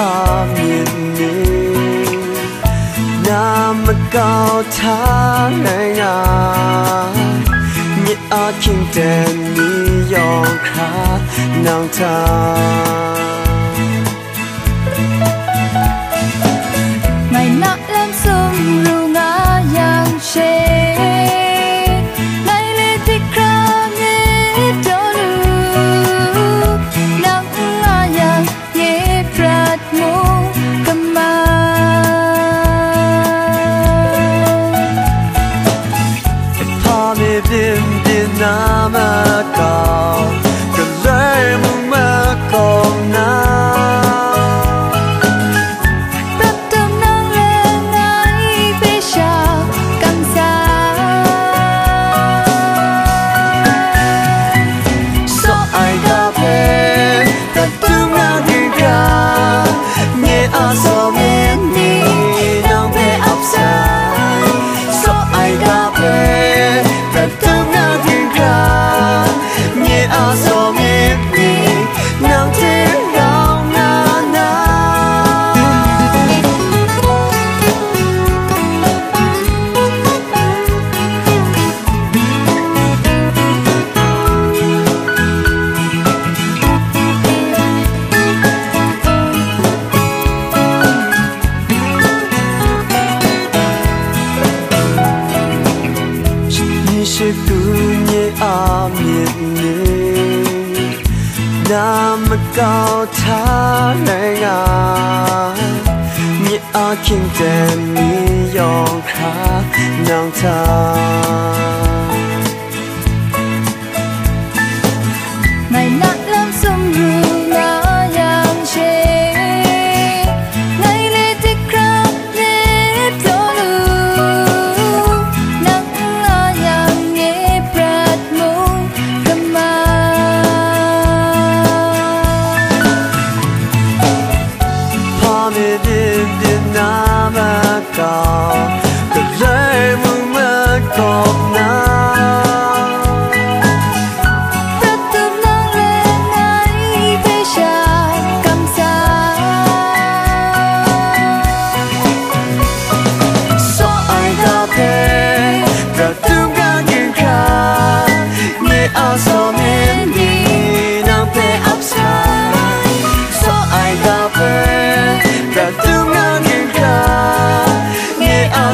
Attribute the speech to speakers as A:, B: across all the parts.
A: အားမြင်နေနာမကောက်ထားနိုင်ငါမြစ်အားခင်တဲ့မီယောခါနောင်ထား ရှိသူမြေအားမြင်နေနာမကောက်ထားနိုင်ငါမြေအားခင်တဲ့မြေရောခါနောင်ထား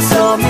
A: saw me